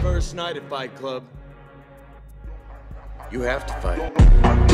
first night at Fight Club. You have to fight.